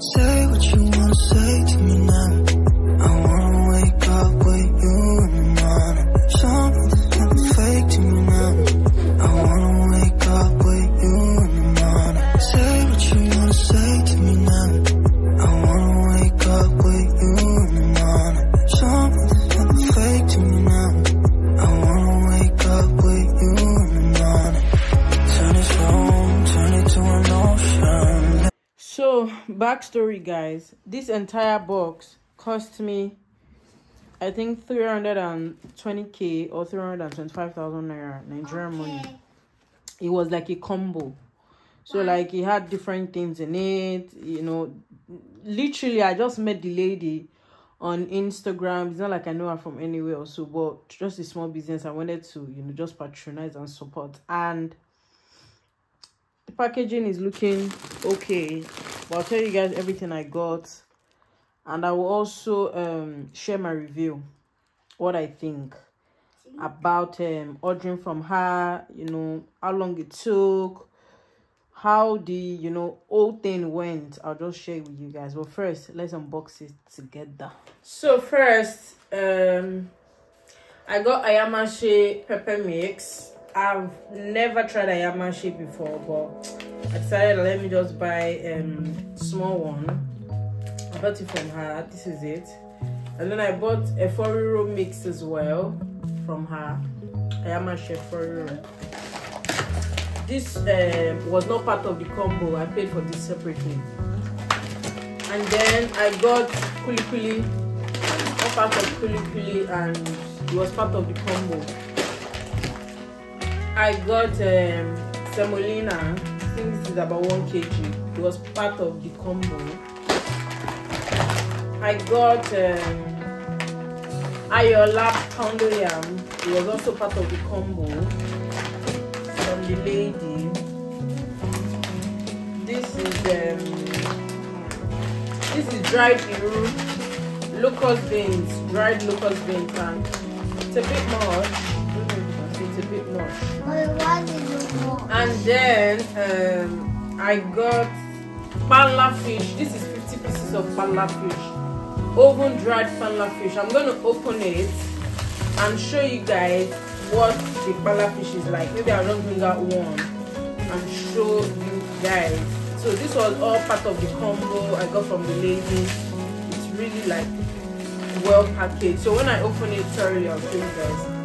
Say backstory, guys. This entire box cost me, I think, 320k or 325,000 naira Nigerian money. It was like a combo. So, like, it had different things in it. You know, literally, I just met the lady on Instagram. It's not like I know her from anywhere or so, but just a small business. I wanted to, you know, just patronize and support. And packaging is looking okay. But i'll tell you guys everything i got. And i will also um share my review. What i think about um ordering from her you know how long it took how the you know whole thing went. I'll just share it with you guys. But first let's unbox it together. So first um i got ayamashi pepper mix I've never tried a ayamashi before, but I decided let me just buy um small one. I bought it from her. This is it, and then I bought a foriro mix as well from her. Ayamashi foriro. This um, was not part of the combo. I paid for this separately, and then I got kuli kuli, not part of kuli kuli, and it was part of the combo. I got um, semolina. I think this is about one kg. It was part of the combo. I got um, Ayola. It was also part of the combo from the lady. This is um, this is dried iru, locust beans, dried locust beans, and it's a bit much. Bit much. But why did you more? And then um, I got panla fish. This is 50 pieces of panla fish. Oven dried panla fish. I'm going to open it and show you guys what the panla fish is like. Maybe I'll just bring out one and show you guys. So this was all part of the combo I got from the lady. It's really like well packaged. So when I open it sorry, I'll show you guys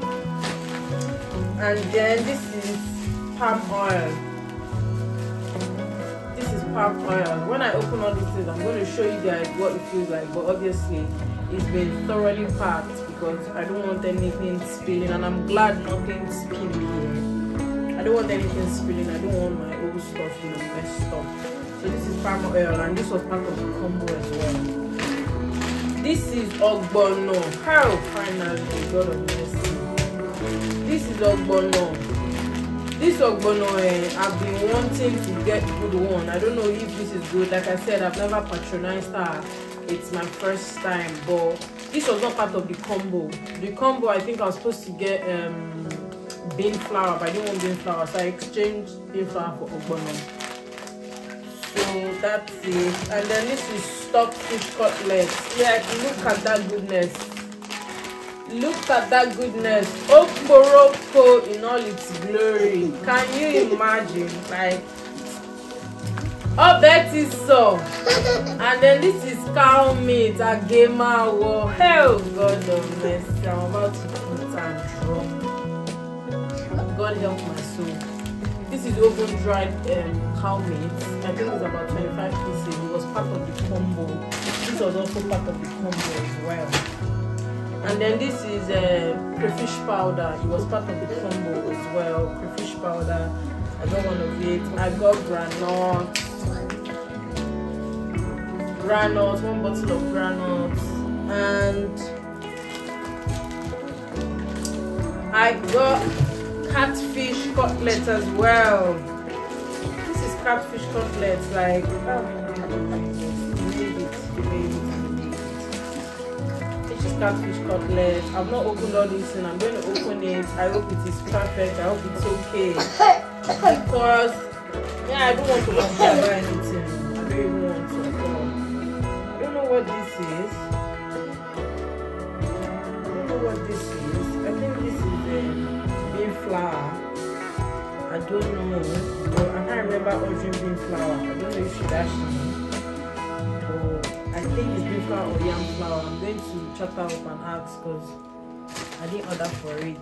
and then this is palm oil. This is palm oil. When i open all these things i'm going to show you guys what it feels like but obviously it's been thoroughly packed because i don't want anything spilling and i'm glad nothing spilling here. I don't want anything spilling. I don't want my old stuff you know messed up. So this is palm oil and this was part of the combo as well. This is ogbono. How? Finally god of mercy this is ogbono. This ogbono eh, i've been wanting to get good one. I don't know if this is good. Like i said i've never patronized her. It's my first time but this was not part of the combo. The combo i think i was supposed to get um bean flour but i didn't want bean flour so i exchanged bean flour for ogbono. So that's it. And then this is stock fish cutlets. Yeah look at that goodness look at that goodness. Okporoko in all its glory. Can you imagine? Like ọbẹ̀ ti sọ and then this is cow meat agemawo. Hell god of mercy. I'm about to eat and drop. God help my soul. This is oven dried um, cow meat. I think it's about twenty-five pieces. It was part of the combo. This was also part of the combo as well and then this is uh, crayfish powder. It was part of the combo as well. Crayfish powder. I got one of it i got granite granite one bottle of granite and i got catfish cutlets as well. This is catfish cutlets like catfish cutlet. I've not opened all this and I'm going to open it. I hope it is perfect. I hope it's okay. Because yeah, I don't want to at anything. I don't even want to at all. is. I don't know what this is. I think this is a bean flour. I don't know. I can't remember ordering bean flour. I don't know if she I think it's bean flour or yam flour. I'm going to chop up and ask because I didn't order for it.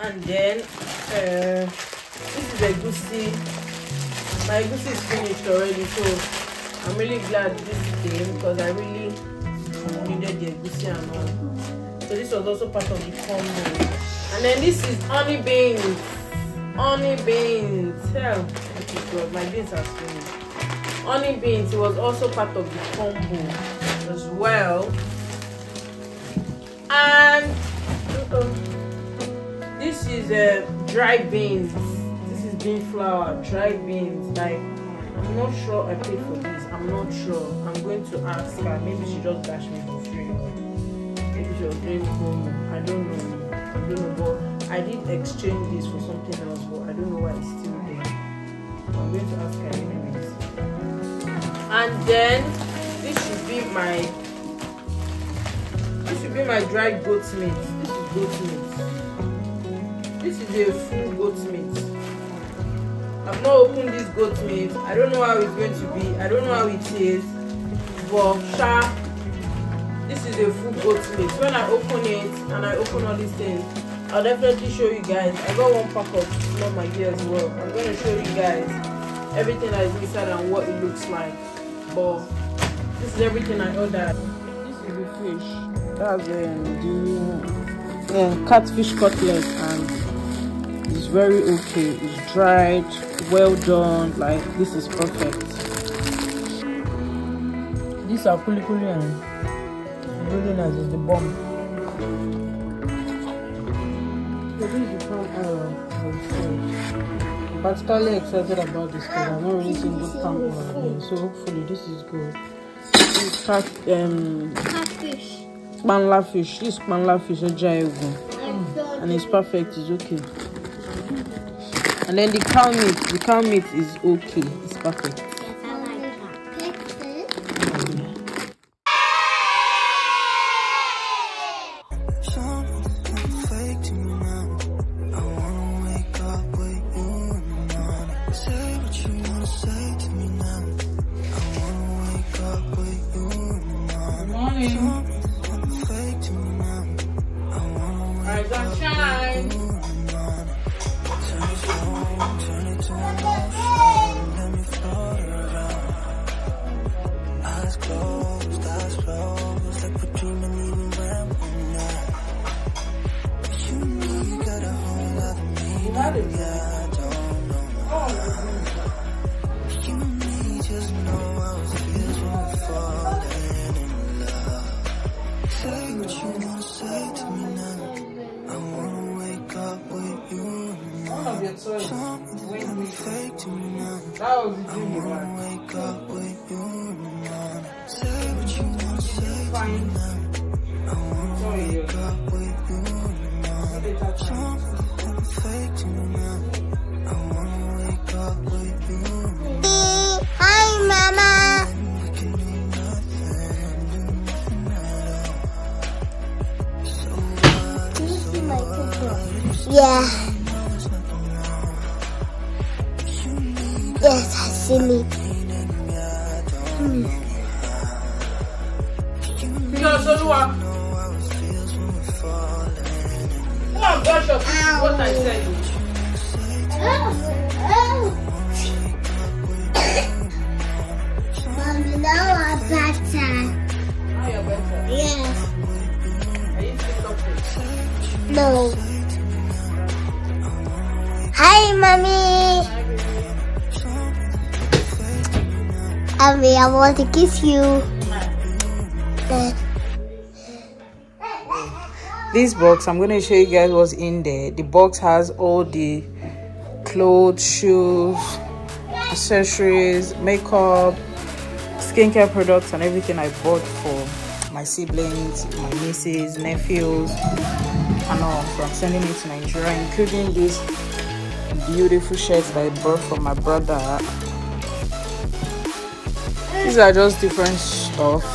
And then uh, this is a goosey. My goosey is finished already, so I'm really glad this came because I really needed the goosey and all. So this was also part of the combo. And then this is honey beans. Honey beans. Hell, oh my beans are finished. Honey beans. It was also part of the combo as well. And this is uh, dry beans. This is bean flour, dry beans. Like I'm not sure I paid for this. I'm not sure. I'm going to ask her. Maybe she just dashed me for free. Maybe she was doing promo. I don't know. I don't know. But I did exchange this for something else. But I don't know why it's still there. I'm going to ask her anyways. And then this should be my this should be my dry goat meat. This is goat meat. This is a full goat meat. I've not opened this goat meat. I don't know how it's going to be. I don't know how it is. But sha, this is a full goat meat. When I open it and I open all these things, I'll definitely show you guys. I got one pack of small maggi as well. I'm going to show you guys everything that is inside and what it looks like. But this is everything I ordered. This is the fish. That's um, the um, catfish cutlet and it's very okay. It's dried, well done. Like this is perfect. These are kuli kuli and really nice. It's the bomb. So this is the palm oil for the fish. I'm particularly excited about this because I've not really seen good palm oil again. So hopefully this is good. This is cat, um, Catfish. Spanla fish. This spanla fish is giant And and it's perfect. It's okay. And then the cow meat. The cow meat is okay. It's perfect. Yes, I like that. Now. That was I wanna wake up with you in the morning. Say what you wanna say to me now. I wanna wake yeah. up with you in the morning. Something fake to me now. I wanna wake up with you in the morning. Hi, Mama. We in go and brush your teeth. What I said. Mommy, now I'm better. Now you're better. Yes. Are you still talking? No. Hi, Mommy. Hi, Mommy, I want to kiss you. this box i'm going to show you guys what's in there. The box has all the clothes shoes accessories makeup skincare products and everything i bought for my siblings my nieces nephews and all. From sending me to nigeria including this beautiful shirt that i bought for my brother These are just different stuff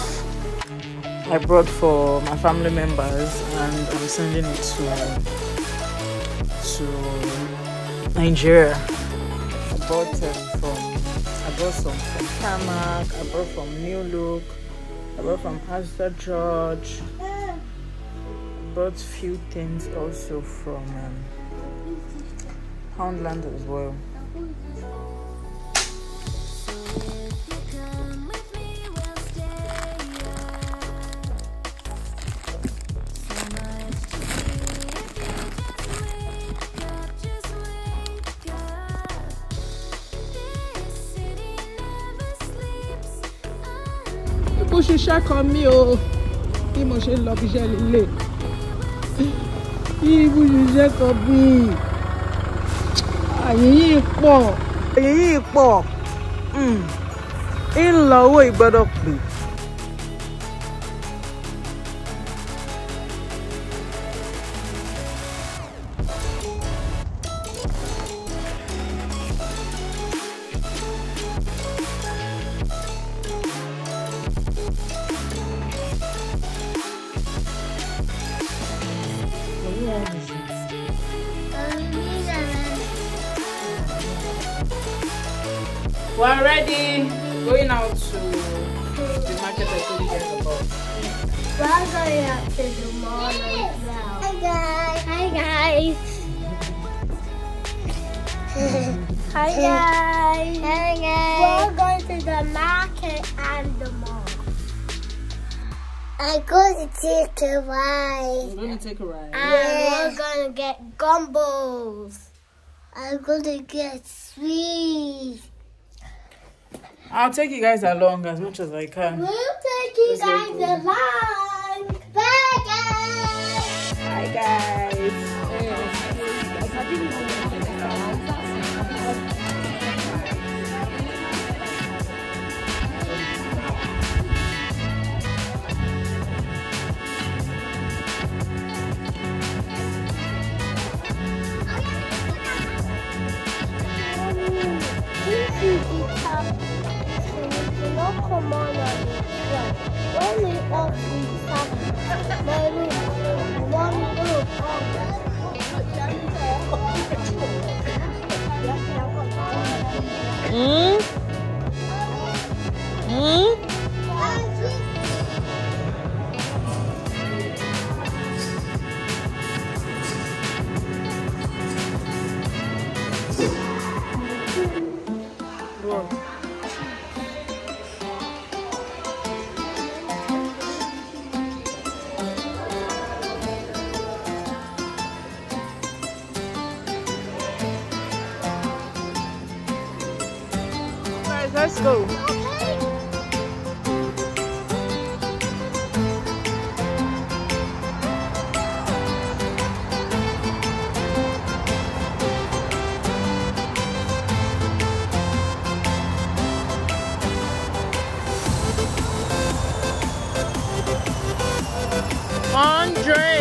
I brought for my family members, and I'm sending it to to Nigeria. I bought them from I bought some from Primark. I bought from New Look. I bought from Asda George. I bought few things also from um, Poundland as well. Bó ṣiṣẹ́ kan mí o. Bí mo ṣe ń lọ bí iṣẹ́ líle bó ṣiṣẹ́ kan bí àyè yìí pọ̀. Èyí yìí pọ̀. Ń lọ owó ìgbọ́dọ̀ pè. We're ready. Going out to the market I told you guys about. We're going out to the mall as well. Hi guys. Hi guys. Hi guys. Hi guys. We're going to the market and the mall. I go to take a ride. We're going to take a ride. And we're gonna get gumbos. I'm gonna get sweet. I'll take you guys along as much as I can. We'll take you Let's guys along. Bye guys. Hi guys. When we let's go. Andre.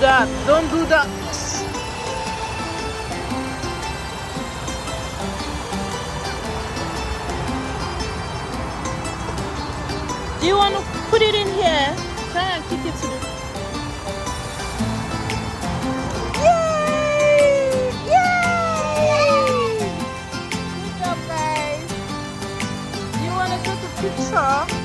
that. Don't do that. Do you want to put it in here? Try and keep it to the... Yay! Yay! Good job, guys. You want to take picture?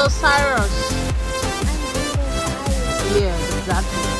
Ankylosaurus. Yeah, exactly.